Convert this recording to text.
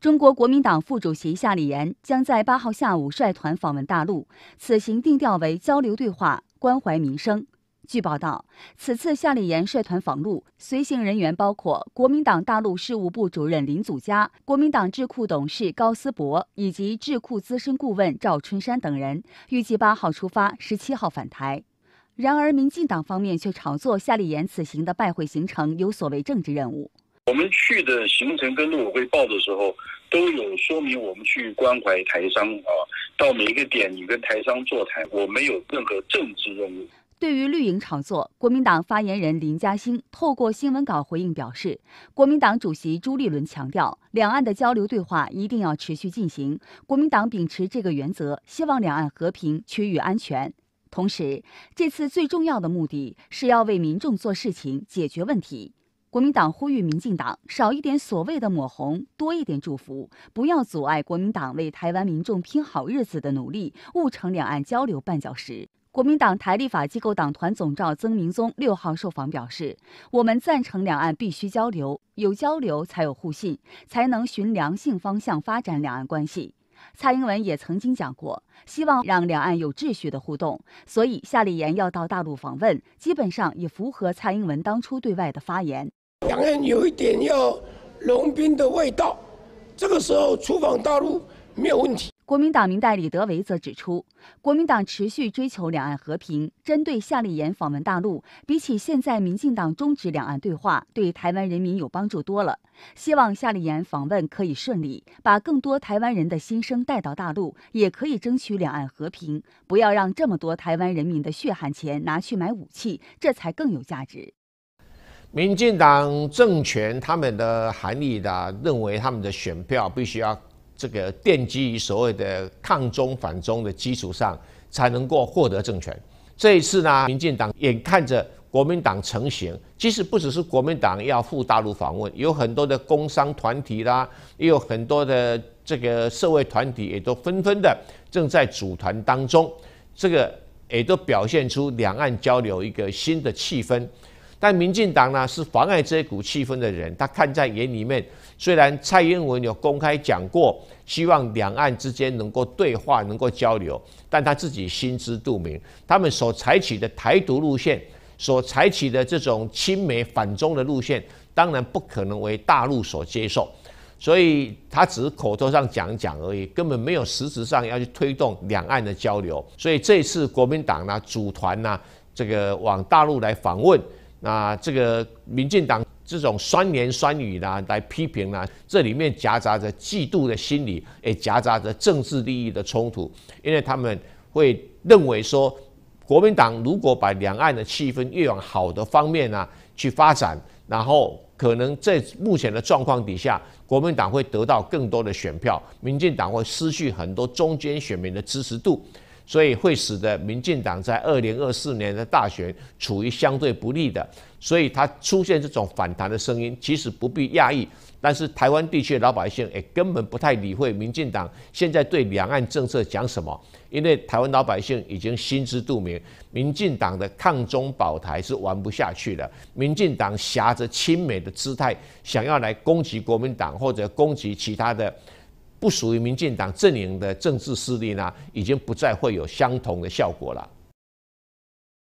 中国国民党副主席夏立言将在八号下午率团访问大陆，此行定调为交流对话、关怀民生。据报道，此次夏立言率团访陆，随行人员包括国民党大陆事务部主任林祖嘉、国民党智库董事高思博以及智库资深顾问赵春山等人。预计八号出发，十七号返台。然而，民进党方面却炒作夏立言此行的拜会行程有所谓政治任务。我们去的行程跟陆委会报的时候，都有说明我们去关怀台商啊，到每一个点你跟台商座谈，我没有任何政治任务。对于绿营炒作，国民党发言人林嘉欣透过新闻稿回应表示，国民党主席朱立伦强调，两岸的交流对话一定要持续进行，国民党秉持这个原则，希望两岸和平、区域安全。同时，这次最重要的目的是要为民众做事情、解决问题。国民党呼吁民进党少一点所谓的抹红，多一点祝福，不要阻碍国民党为台湾民众拼好日子的努力，误成两岸交流绊脚石。国民党台立法机构党团总召曾明宗六号受访表示：“我们赞成两岸必须交流，有交流才有互信，才能循良性方向发展两岸关系。”蔡英文也曾经讲过，希望让两岸有秩序的互动，所以夏立言要到大陆访问，基本上也符合蔡英文当初对外的发言。两岸有一点要融冰的味道，这个时候出访大陆没有问题。国民党明代李德维则指出，国民党持续追求两岸和平。针对夏立言访问大陆，比起现在民进党终止两岸对话，对台湾人民有帮助多了。希望夏立言访问可以顺利，把更多台湾人的心声带到大陆，也可以争取两岸和平。不要让这么多台湾人民的血汗钱拿去买武器，这才更有价值。民进党政权他们的含义的认为，他们的选票必须要这个奠基于所谓的抗中反中的基础上，才能够获得政权。这一次呢，民进党眼看着国民党成型，即使不只是国民党要赴大陆访问，有很多的工商团体啦，也有很多的这个社会团体也都纷纷的正在组团当中，这个也都表现出两岸交流一个新的气氛。但民进党呢是妨碍这股气氛的人，他看在眼里面。虽然蔡英文有公开讲过，希望两岸之间能够对话、能够交流，但他自己心知肚明，他们所采取的台独路线，所采取的这种亲美反中的路线，当然不可能为大陆所接受。所以他只是口头上讲讲而已，根本没有实质上要去推动两岸的交流。所以这次国民党呢组团呢，这个往大陆来访问。那这个民进党这种酸言酸语呢，来批评呢，这里面夹杂着嫉妒的心理，也夹杂着政治利益的冲突，因为他们会认为说，国民党如果把两岸的气氛越往好的方面呢去发展，然后可能在目前的状况底下，国民党会得到更多的选票，民进党会失去很多中间选民的支持度。所以会使得民进党在二零二四年的大选处于相对不利的，所以它出现这种反弹的声音，其实不必讶异。但是台湾地区的老百姓也根本不太理会民进党现在对两岸政策讲什么，因为台湾老百姓已经心知肚明，民进党的抗中保台是玩不下去的。民进党挟着亲美的姿态，想要来攻击国民党或者攻击其他的。不属于民进党阵营的政治势力呢，已经不再会有相同的效果了。